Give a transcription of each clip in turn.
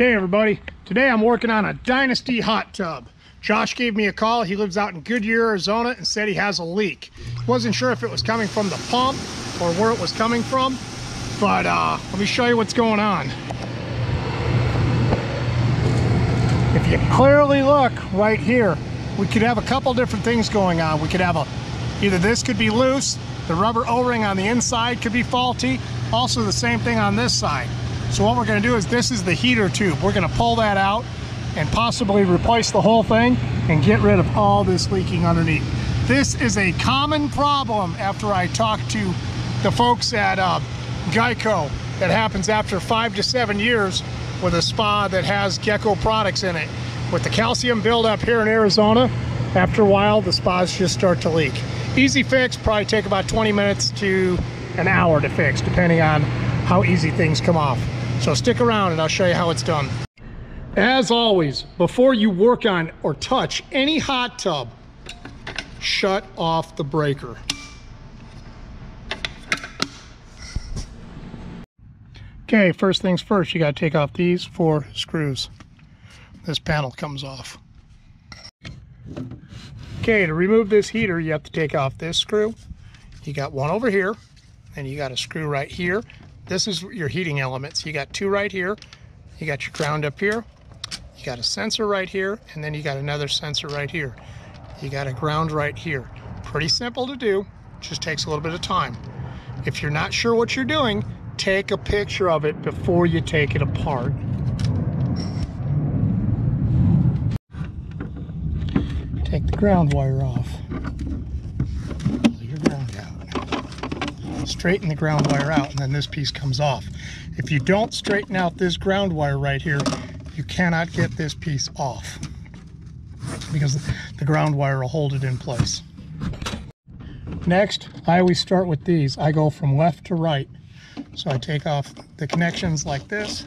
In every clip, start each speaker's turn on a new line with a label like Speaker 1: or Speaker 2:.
Speaker 1: Hey everybody, today I'm working on a Dynasty hot tub. Josh gave me a call, he lives out in Goodyear, Arizona and said he has a leak. Wasn't sure if it was coming from the pump or where it was coming from, but uh, let me show you what's going on. If you clearly look right here, we could have a couple different things going on. We could have a, either this could be loose, the rubber O-ring on the inside could be faulty, also the same thing on this side. So what we're gonna do is this is the heater tube. We're gonna pull that out and possibly replace the whole thing and get rid of all this leaking underneath. This is a common problem after I talk to the folks at uh, Gecko that happens after five to seven years with a spa that has Gecko products in it. With the calcium buildup here in Arizona, after a while the spas just start to leak. Easy fix, probably take about 20 minutes to an hour to fix, depending on how easy things come off. So stick around and I'll show you how it's done. As always, before you work on or touch any hot tub, shut off the breaker. Okay, first things first, you gotta take off these four screws. This panel comes off. Okay, to remove this heater, you have to take off this screw. You got one over here, and you got a screw right here. This is your heating elements. You got two right here. You got your ground up here. You got a sensor right here, and then you got another sensor right here. You got a ground right here. Pretty simple to do, just takes a little bit of time. If you're not sure what you're doing, take a picture of it before you take it apart. Take the ground wire off. Pull your ground out. Straighten the ground wire out and then this piece comes off. If you don't straighten out this ground wire right here, you cannot get this piece off because the ground wire will hold it in place. Next, I always start with these. I go from left to right. So I take off the connections like this.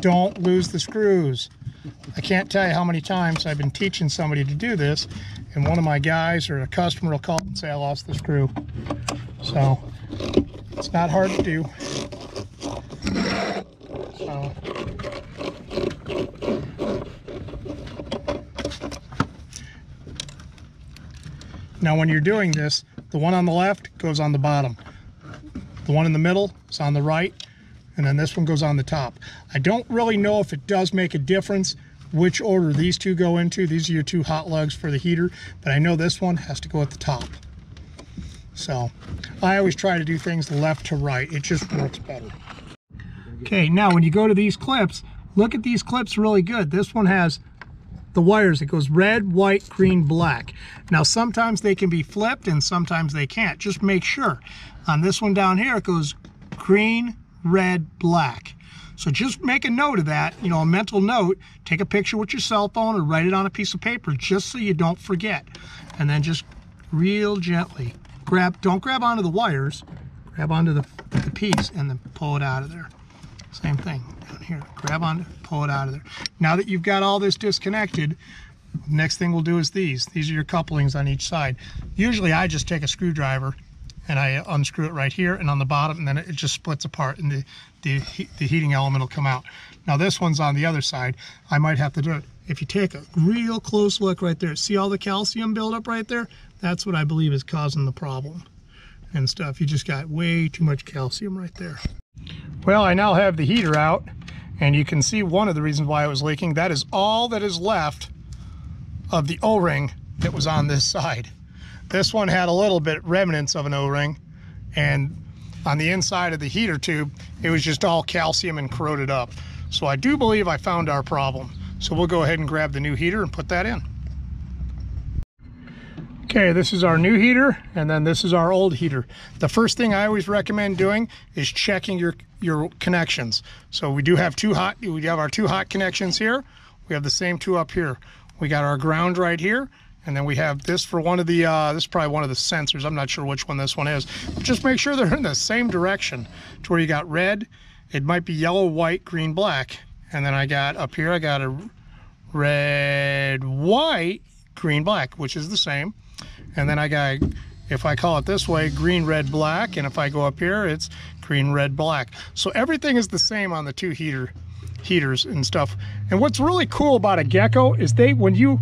Speaker 1: Don't lose the screws. I can't tell you how many times I've been teaching somebody to do this and one of my guys or a customer will call and say I lost the screw. So it's not hard to do. So Now when you're doing this, the one on the left goes on the bottom. The one in the middle is on the right, and then this one goes on the top. I don't really know if it does make a difference which order these two go into. These are your two hot lugs for the heater, but I know this one has to go at the top. So I always try to do things left to right. It just works better. Okay, now when you go to these clips, look at these clips really good. This one has the wires. It goes red, white, green, black. Now sometimes they can be flipped and sometimes they can't. Just make sure. On this one down here, it goes green, red, black. So just make a note of that, you know, a mental note. Take a picture with your cell phone or write it on a piece of paper just so you don't forget. And then just real gently grab, don't grab onto the wires, grab onto the, the piece and then pull it out of there. Same thing down here. Grab on, pull it out of there. Now that you've got all this disconnected, next thing we'll do is these. These are your couplings on each side. Usually I just take a screwdriver and I unscrew it right here and on the bottom and then it just splits apart and the, the, the heating element will come out. Now this one's on the other side. I might have to do it. If you take a real close look right there, see all the calcium buildup right there? That's what I believe is causing the problem and stuff. You just got way too much calcium right there. Well, I now have the heater out and you can see one of the reasons why it was leaking. That is all that is left of the O-ring that was on this side. This one had a little bit remnants of an O-ring and on the inside of the heater tube, it was just all calcium and corroded up. So I do believe I found our problem. So we'll go ahead and grab the new heater and put that in. Okay, this is our new heater, and then this is our old heater. The first thing I always recommend doing is checking your, your connections. So we do have two hot, we have our two hot connections here. We have the same two up here. We got our ground right here, and then we have this for one of the, uh, this is probably one of the sensors. I'm not sure which one this one is. But just make sure they're in the same direction to where you got red. It might be yellow, white, green, black. And then I got up here, I got a red, white, green, black, which is the same. And then I got, if I call it this way, green, red, black. And if I go up here, it's green, red, black. So everything is the same on the two heater heaters and stuff. And what's really cool about a Gecko is they, when you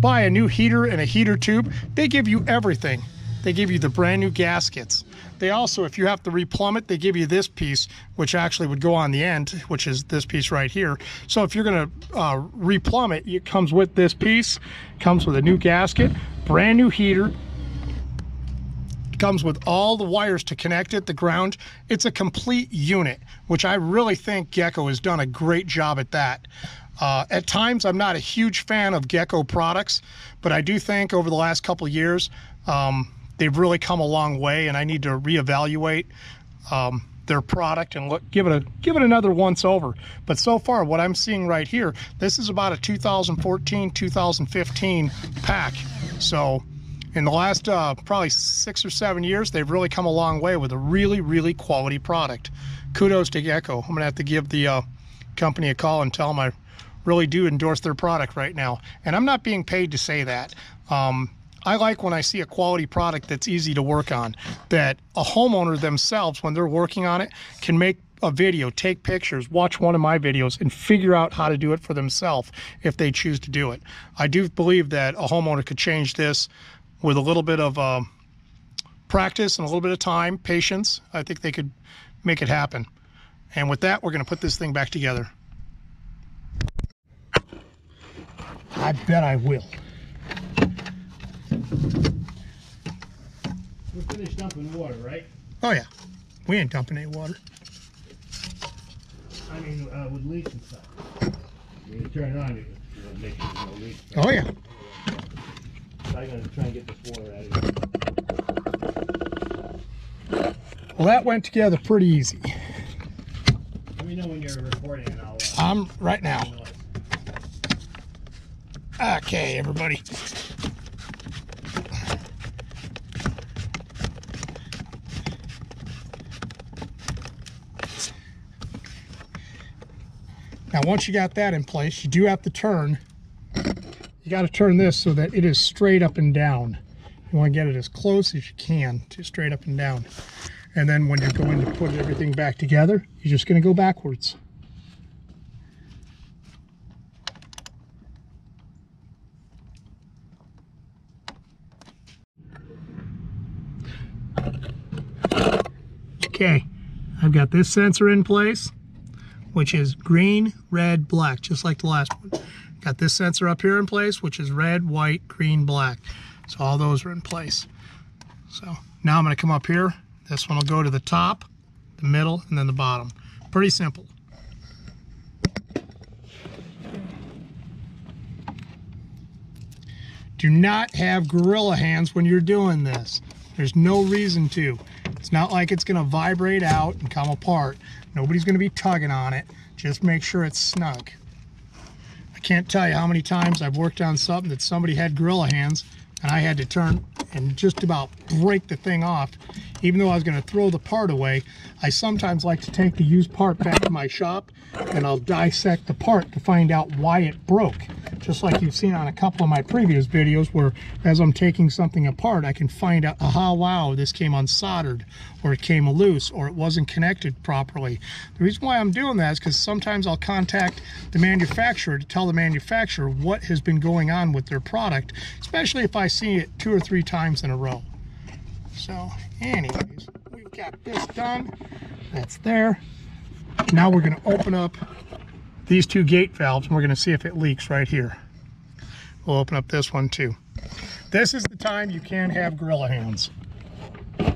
Speaker 1: buy a new heater and a heater tube, they give you everything. They give you the brand new gaskets. They also, if you have to replumb it, they give you this piece, which actually would go on the end, which is this piece right here. So if you're gonna uh, replumb it, it comes with this piece, comes with a new gasket, brand new heater, comes with all the wires to connect it, the ground. It's a complete unit, which I really think Gecko has done a great job at that. Uh, at times, I'm not a huge fan of Gecko products, but I do think over the last couple years, um, they've really come a long way, and I need to reevaluate um, their product and look, give it a give it another once over. But so far, what I'm seeing right here, this is about a 2014, 2015 pack. So in the last uh, probably six or seven years, they've really come a long way with a really, really quality product. Kudos to Gecko. I'm gonna have to give the uh, company a call and tell them I really do endorse their product right now. And I'm not being paid to say that. Um, I like when I see a quality product that's easy to work on, that a homeowner themselves, when they're working on it, can make a video, take pictures, watch one of my videos, and figure out how to do it for themselves if they choose to do it. I do believe that a homeowner could change this with a little bit of uh, practice and a little bit of time, patience. I think they could make it happen. And with that, we're going to put this thing back together. I bet I will.
Speaker 2: We're finished dumping water, right?
Speaker 1: Oh yeah, we ain't dumping any water.
Speaker 2: I mean, uh, with leaks and stuff. When you turn it on, it will make sure there's no leaks.
Speaker 1: Oh yeah.
Speaker 2: So I'm gonna try and get this water out of here.
Speaker 1: Well, that went together pretty easy.
Speaker 2: Let me know when you're recording and I'll, uh,
Speaker 1: I'm right now. Okay, everybody. Now, once you got that in place, you do have to turn. You got to turn this so that it is straight up and down. You want to get it as close as you can to straight up and down. And then when you're going to put everything back together, you're just going to go backwards. Okay, I've got this sensor in place, which is green, red, black, just like the last one. Got this sensor up here in place, which is red, white, green, black. So all those are in place. So now I'm gonna come up here. This one will go to the top, the middle, and then the bottom. Pretty simple. Do not have gorilla hands when you're doing this. There's no reason to. It's not like it's gonna vibrate out and come apart. Nobody's gonna be tugging on it. Just make sure it's snug. I can't tell you how many times I've worked on something that somebody had gorilla hands and I had to turn and just about break the thing off. Even though I was gonna throw the part away, I sometimes like to take the used part back to my shop and I'll dissect the part to find out why it broke. Just like you've seen on a couple of my previous videos where as I'm taking something apart, I can find out, aha, wow, this came unsoldered or it came loose or it wasn't connected properly. The reason why I'm doing that is because sometimes I'll contact the manufacturer to tell the manufacturer what has been going on with their product, especially if I see it two or three times in a row. So anyways, we've got this done. That's there. Now we're gonna open up these two gate valves and we're gonna see if it leaks right here. We'll open up this one too. This is the time you can have gorilla hands. You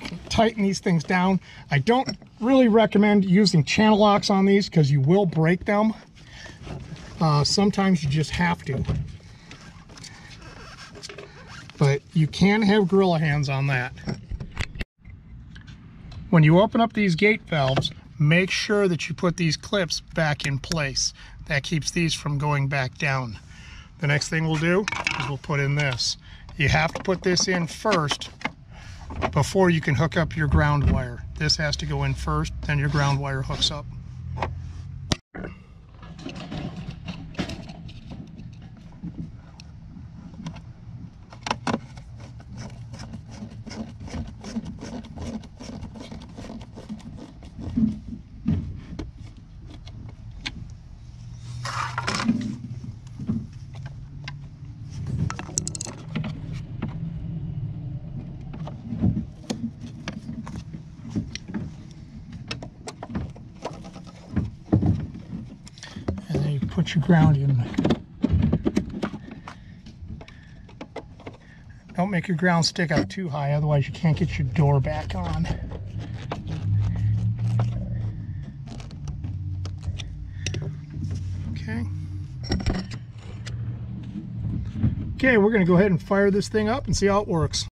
Speaker 1: can tighten these things down. I don't really recommend using channel locks on these because you will break them. Uh, sometimes you just have to. But you can have gorilla hands on that. When you open up these gate valves, make sure that you put these clips back in place. That keeps these from going back down. The next thing we'll do is we'll put in this. You have to put this in first before you can hook up your ground wire. This has to go in first, then your ground wire hooks up. And then you put your ground in. Don't make your ground stick out too high, otherwise you can't get your door back on. Okay. Okay, we're gonna go ahead and fire this thing up and see how it works.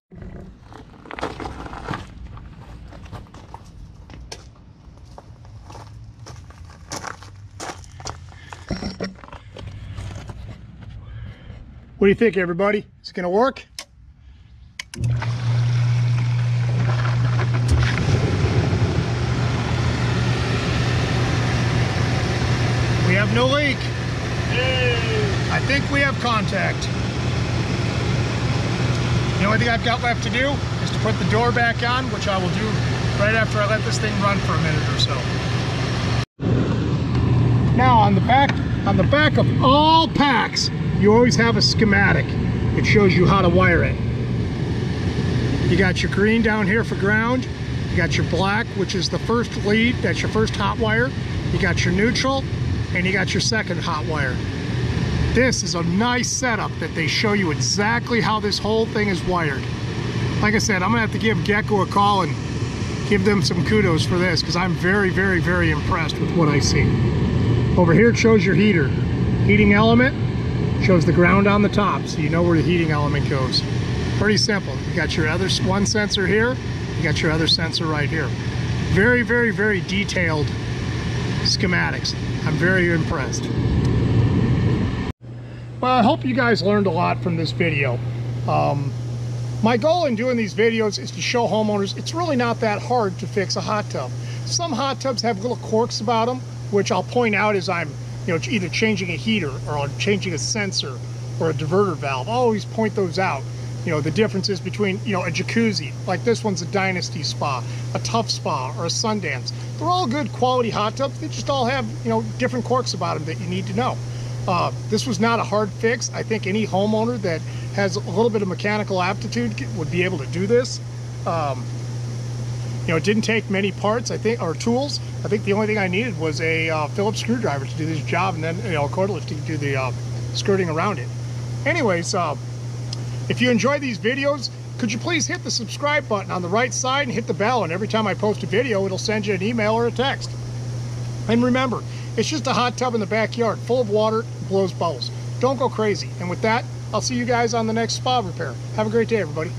Speaker 1: What do you think, everybody? Is it gonna work? We have no leak. I think we have contact. The only thing I've got left to do is to put the door back on, which I will do right after I let this thing run for a minute or so. Now on the back, on the back of all packs, you always have a schematic. It shows you how to wire it. You got your green down here for ground. You got your black, which is the first lead. That's your first hot wire. You got your neutral, and you got your second hot wire. This is a nice setup that they show you exactly how this whole thing is wired. Like I said, I'm gonna have to give Gecko a call and give them some kudos for this because I'm very, very, very impressed with what I see. Over here it shows your heater. Heating element shows the ground on the top so you know where the heating element goes. Pretty simple. You got your other one sensor here, you got your other sensor right here. Very, very, very detailed schematics. I'm very impressed. Well, I hope you guys learned a lot from this video. Um, my goal in doing these videos is to show homeowners it's really not that hard to fix a hot tub. Some hot tubs have little quirks about them, which I'll point out as I'm you know, either changing a heater or changing a sensor or a diverter valve. I'll always point those out. You know, the differences between, you know, a jacuzzi, like this one's a Dynasty Spa, a Tough Spa, or a Sundance. They're all good quality hot tubs. They just all have, you know, different quirks about them that you need to know. Uh, this was not a hard fix. I think any homeowner that has a little bit of mechanical aptitude would be able to do this. Um, you know, it didn't take many parts, I think, or tools. I think the only thing I needed was a uh, Phillips screwdriver to do this job and then, you know, a cord lift to do the uh, skirting around it. Anyways, uh, if you enjoy these videos, could you please hit the subscribe button on the right side and hit the bell, and every time I post a video, it'll send you an email or a text. And remember, it's just a hot tub in the backyard full of water, blows bubbles. Don't go crazy. And with that, I'll see you guys on the next spa repair. Have a great day, everybody.